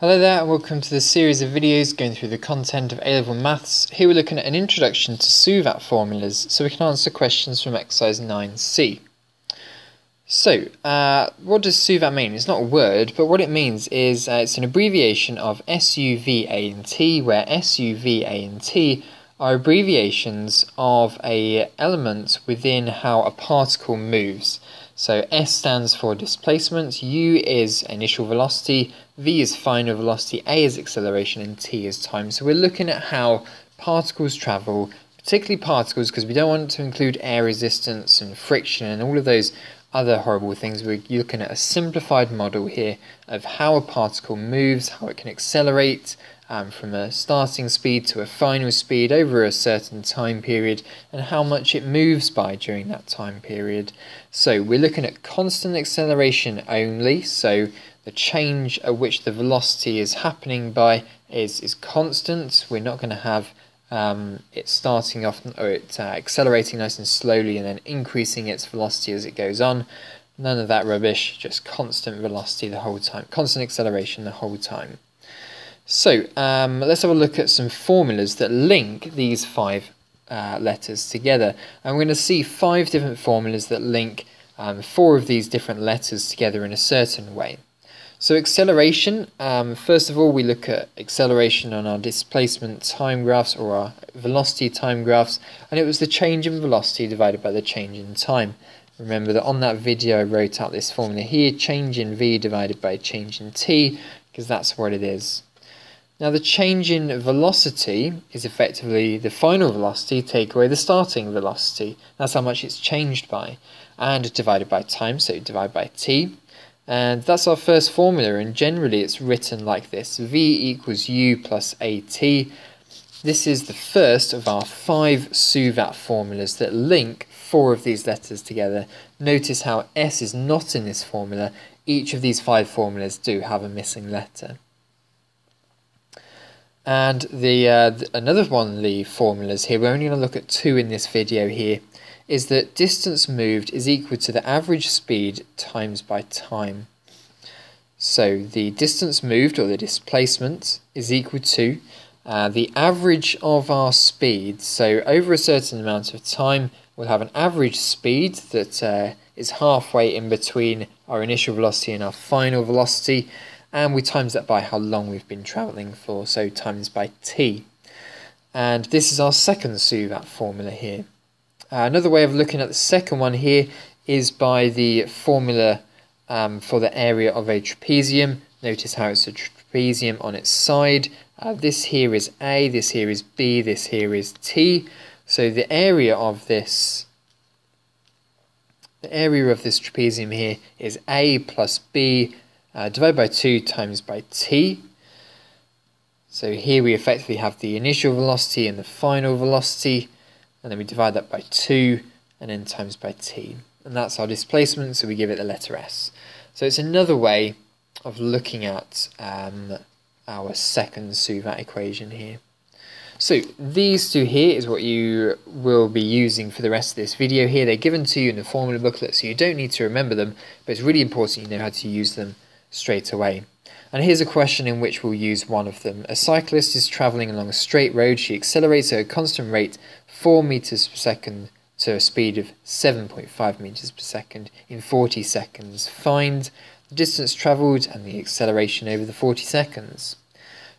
Hello there and welcome to this series of videos going through the content of A-Level Maths. Here we're looking at an introduction to SUVAT formulas so we can answer questions from exercise 9c. So, uh, what does SUVAT mean? It's not a word, but what it means is uh, it's an abbreviation of SUV, A and T, where SUV, A and T are abbreviations of a element within how a particle moves. So S stands for displacement, U is initial velocity, V is final velocity, A is acceleration, and T is time. So we're looking at how particles travel, particularly particles, because we don't want to include air resistance and friction and all of those other horrible things. We're looking at a simplified model here of how a particle moves, how it can accelerate, um, from a starting speed to a final speed over a certain time period and how much it moves by during that time period. So we're looking at constant acceleration only, so the change at which the velocity is happening by is, is constant. We're not going to have um, it starting off or it uh, accelerating nice and slowly and then increasing its velocity as it goes on. None of that rubbish, just constant velocity the whole time, constant acceleration the whole time. So um, let's have a look at some formulas that link these five uh, letters together. And we're going to see five different formulas that link um, four of these different letters together in a certain way. So acceleration, um, first of all, we look at acceleration on our displacement time graphs or our velocity time graphs, and it was the change in velocity divided by the change in time. Remember that on that video I wrote out this formula here, change in v divided by change in t, because that's what it is. Now the change in velocity is effectively the final velocity take away the starting velocity. That's how much it's changed by. And divided by time, so divide by t. And that's our first formula, and generally it's written like this. V equals u plus at. This is the first of our five SUVAT formulas that link four of these letters together. Notice how S is not in this formula. Each of these five formulas do have a missing letter. And the, uh, another one of the formulas here, we're only going to look at two in this video here, is that distance moved is equal to the average speed times by time. So the distance moved, or the displacement, is equal to uh, the average of our speed. So over a certain amount of time, we'll have an average speed that uh, is halfway in between our initial velocity and our final velocity and we times that by how long we've been travelling for, so times by t. And this is our second SUVAT formula here. Uh, another way of looking at the second one here is by the formula um, for the area of a trapezium. Notice how it's a trapezium on its side. Uh, this here is A, this here is B, this here is T. So the area of this the area of this trapezium here is A plus B uh, divide by 2 times by t. So here we effectively have the initial velocity and the final velocity, and then we divide that by 2 and then times by t. And that's our displacement, so we give it the letter s. So it's another way of looking at um, our second SUVAT equation here. So these two here is what you will be using for the rest of this video here. They're given to you in the formula booklet, so you don't need to remember them, but it's really important you know how to use them straight away. And here's a question in which we'll use one of them. A cyclist is travelling along a straight road. She accelerates at a constant rate 4 meters per second to a speed of 7.5 meters per second in 40 seconds. Find the distance travelled and the acceleration over the 40 seconds.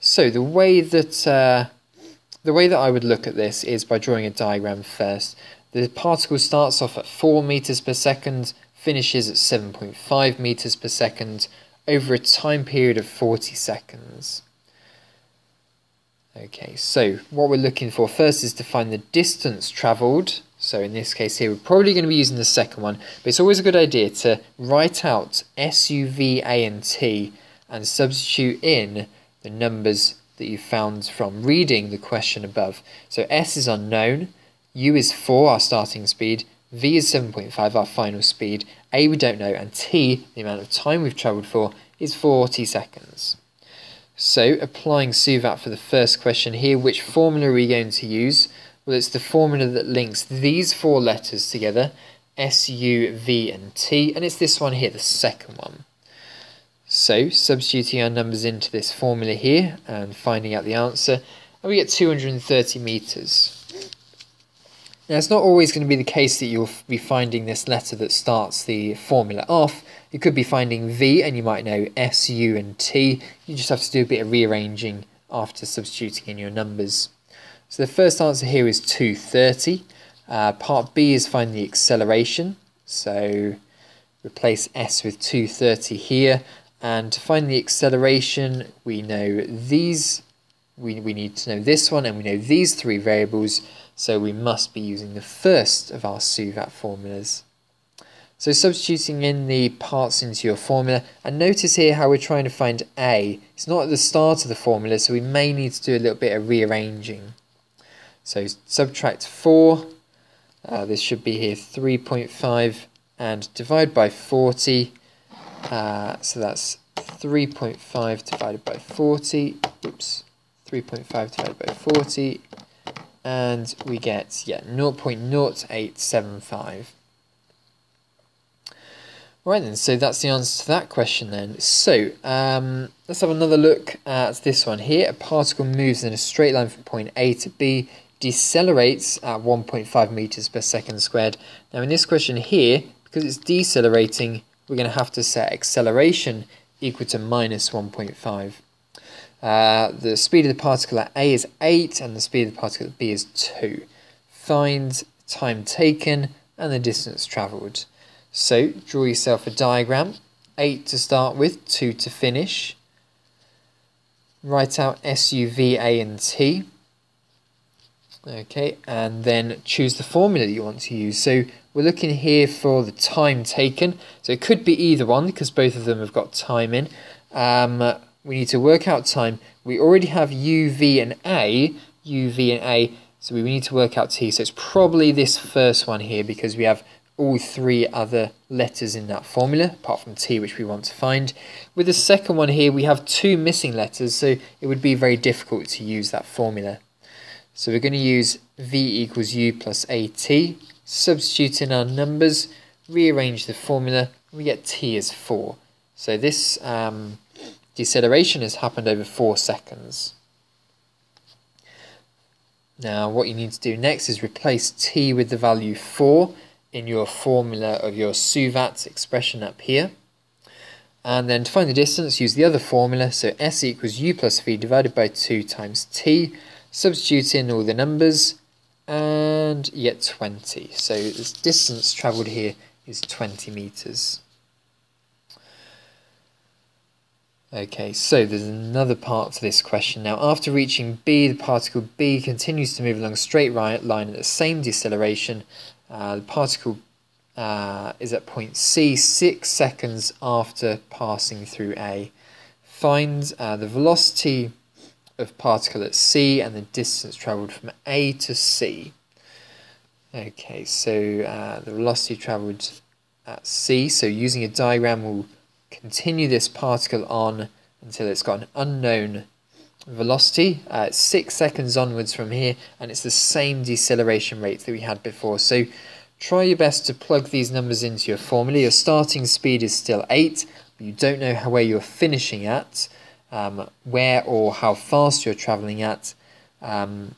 So the way that uh, the way that I would look at this is by drawing a diagram first. The particle starts off at 4 meters per second, finishes at 7.5 meters per second, over a time period of 40 seconds. Okay, so what we're looking for first is to find the distance travelled. So in this case here, we're probably going to be using the second one, but it's always a good idea to write out SUV, A and T and substitute in the numbers that you found from reading the question above. So S is unknown, U is 4, our starting speed, V is 7.5, our final speed, A we don't know, and T, the amount of time we've travelled for, is 40 seconds. So applying SUVAT for the first question here, which formula are we going to use? Well, it's the formula that links these four letters together, S, U, V and T, and it's this one here, the second one. So substituting our numbers into this formula here and finding out the answer, and we get 230 metres. Now it's not always going to be the case that you'll be finding this letter that starts the formula off. You could be finding V and you might know S, U and T. You just have to do a bit of rearranging after substituting in your numbers. So the first answer here is 230. Uh, part B is find the acceleration. So replace S with 230 here. And to find the acceleration, we know these, we, we need to know this one, and we know these three variables. So we must be using the first of our SUVAT formulas. So substituting in the parts into your formula, and notice here how we're trying to find A. It's not at the start of the formula, so we may need to do a little bit of rearranging. So subtract 4, uh, this should be here 3.5, and divide by 40, uh, so that's 3.5 divided by 40, oops, 3.5 divided by 40 and we get yeah 0.0875 right then so that's the answer to that question then. So um, let's have another look at this one here. A particle moves in a straight line from point A to B decelerates at 1.5 meters per second squared. Now in this question here because it's decelerating we're going to have to set acceleration equal to minus 1.5 uh, the speed of the particle at A is 8 and the speed of the particle at B is 2. Find time taken and the distance travelled. So draw yourself a diagram. 8 to start with, 2 to finish. Write out SUV, A and T. Okay, and then choose the formula that you want to use. So we're looking here for the time taken. So it could be either one because both of them have got time in. Um, we need to work out time. We already have u, v, and a, u, v, and a, so we need to work out t. So it's probably this first one here because we have all three other letters in that formula, apart from t, which we want to find. With the second one here, we have two missing letters, so it would be very difficult to use that formula. So we're going to use v equals u plus at, substitute in our numbers, rearrange the formula, we get t as 4. So this um, Deceleration has happened over 4 seconds. Now what you need to do next is replace t with the value 4 in your formula of your SUVAT expression up here. And then to find the distance, use the other formula, so s equals u plus v divided by 2 times t. Substitute in all the numbers, and you get 20. So the distance travelled here is 20 metres. Okay, so there's another part to this question. Now, after reaching B, the particle B continues to move along a straight line at the same deceleration. Uh, the particle uh, is at point C six seconds after passing through A. Find uh, the velocity of particle at C and the distance travelled from A to C. Okay, so uh, the velocity travelled at C, so using a diagram we'll continue this particle on until it's got an unknown velocity. Uh, six seconds onwards from here, and it's the same deceleration rate that we had before. So try your best to plug these numbers into your formula. Your starting speed is still 8, but you don't know how, where you're finishing at, um, where or how fast you're travelling at. Um,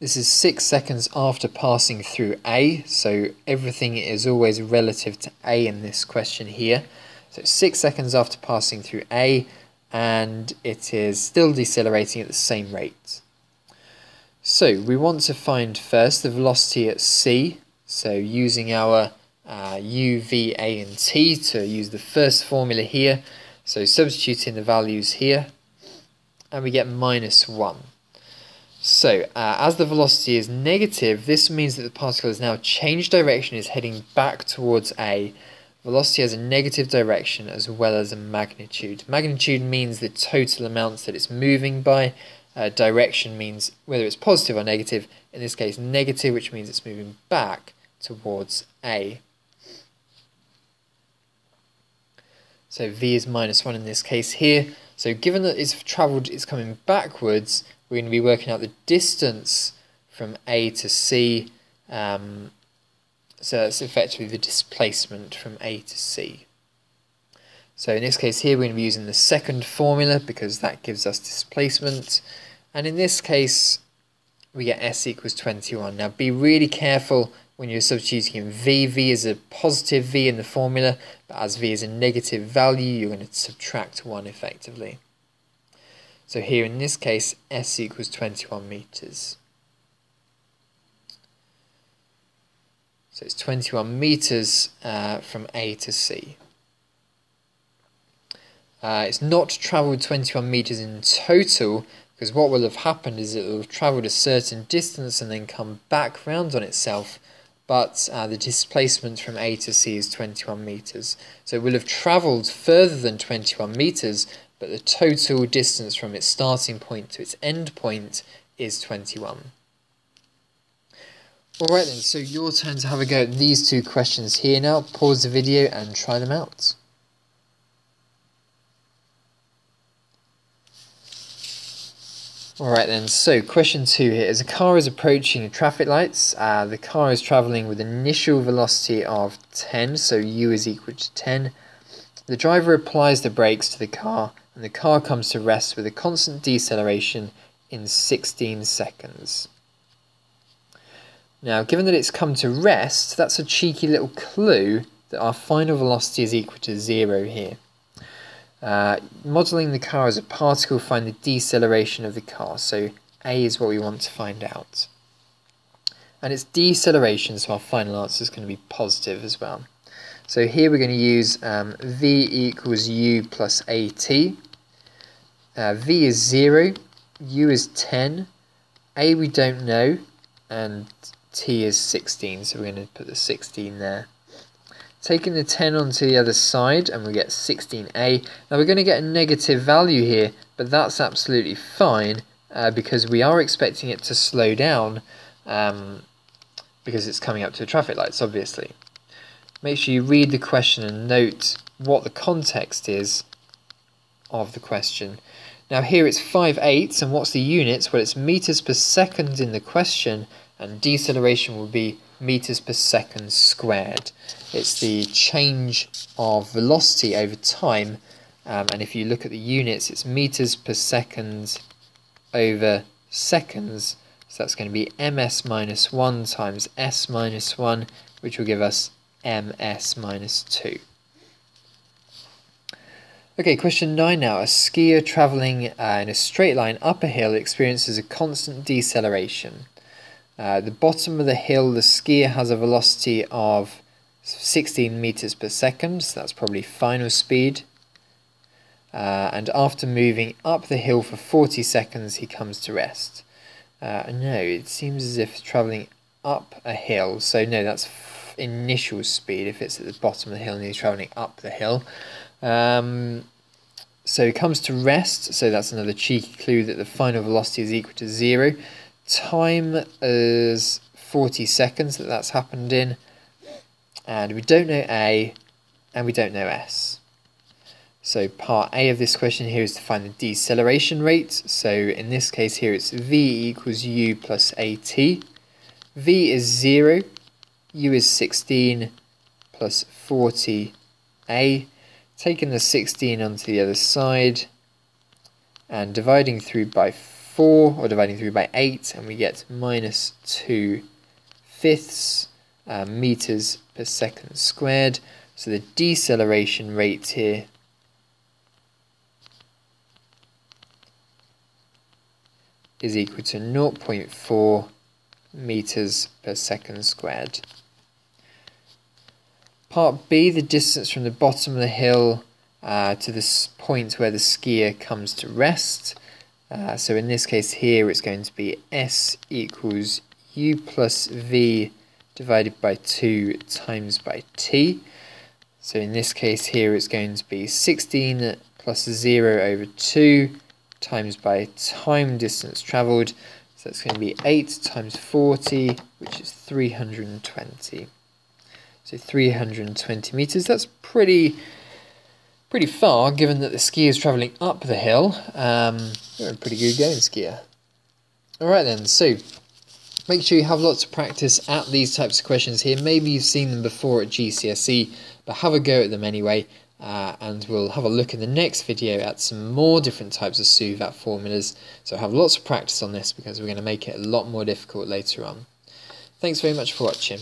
this is six seconds after passing through A, so everything is always relative to A in this question here. So six seconds after passing through A, and it is still decelerating at the same rate. So we want to find first the velocity at C, so using our uh, U, V, A and T to use the first formula here, so substituting the values here, and we get minus 1. So, uh, as the velocity is negative, this means that the particle has now changed direction, is heading back towards A. Velocity has a negative direction as well as a magnitude. Magnitude means the total amounts that it's moving by. Uh, direction means whether it's positive or negative. In this case, negative, which means it's moving back towards A. So V is minus 1 in this case here. So given that it's travelled, it's coming backwards, we're going to be working out the distance from A to C. Um, so it's effectively the displacement from A to C. So in this case here we're going to be using the second formula because that gives us displacement. And in this case we get s equals 21. Now be really careful when you're substituting in v. v is a positive v in the formula, but as v is a negative value you're going to subtract 1 effectively. So here in this case s equals 21 metres. So it's 21 metres uh, from A to C. Uh, it's not travelled 21 metres in total because what will have happened is it will have travelled a certain distance and then come back round on itself but uh, the displacement from A to C is 21 metres. So it will have travelled further than 21 metres but the total distance from its starting point to its end point is 21. Alright then, so your turn to have a go at these two questions here now. Pause the video and try them out. Alright then, so question two here. As a car is approaching traffic lights, uh, the car is travelling with an initial velocity of 10, so u is equal to 10. The driver applies the brakes to the car, and the car comes to rest with a constant deceleration in 16 seconds. Now, given that it's come to rest, that's a cheeky little clue that our final velocity is equal to zero here. Uh, modelling the car as a particle, find the deceleration of the car. So A is what we want to find out. And it's deceleration, so our final answer is going to be positive as well. So here we're going to use um, V equals U plus AT. Uh, v is 0, U is 10, A we don't know, and T is 16, so we're going to put the 16 there. Taking the 10 onto the other side and we get 16a. Now we're going to get a negative value here, but that's absolutely fine uh, because we are expecting it to slow down um, because it's coming up to the traffic lights, obviously. Make sure you read the question and note what the context is of the question. Now here it's 5 eighths, and what's the units? Well, it's meters per second in the question, and deceleration will be meters per second squared. It's the change of velocity over time, um, and if you look at the units, it's meters per second over seconds. So that's going to be ms minus 1 times s minus 1, which will give us ms minus 2. Okay, question 9 now. A skier travelling uh, in a straight line up a hill experiences a constant deceleration. Uh, the bottom of the hill, the skier has a velocity of 16 meters per second, so that's probably final speed. Uh, and after moving up the hill for 40 seconds, he comes to rest. Uh, no, it seems as if travelling up a hill, so no, that's initial speed if it's at the bottom of the hill and he's travelling up the hill. Um, so he comes to rest, so that's another cheeky clue that the final velocity is equal to zero time is 40 seconds that that's happened in and we don't know A and we don't know S. So part A of this question here is to find the deceleration rate. So in this case here it's V equals U plus AT. V is 0, U is 16 plus 40A. Taking the 16 onto the other side and dividing through by 4, or dividing through by 8, and we get minus 2 fifths uh, meters per second squared. So the deceleration rate here is equal to 0.4 meters per second squared. Part B, the distance from the bottom of the hill uh, to this point where the skier comes to rest. Uh, so in this case here it's going to be s equals u plus v divided by 2 times by t. So in this case here it's going to be 16 plus 0 over 2 times by time distance travelled. So that's going to be 8 times 40, which is 320. So 320 metres, that's pretty pretty far, given that the skier is travelling up the hill. Um, you're a pretty good going skier. Alright then, so make sure you have lots of practice at these types of questions here. Maybe you've seen them before at GCSE, but have a go at them anyway. uh, and we'll have a look in the next video at some more different types of SUVAT formulas. So have lots of practice on this because we're going to make it a lot more difficult later on. Thanks very much for watching.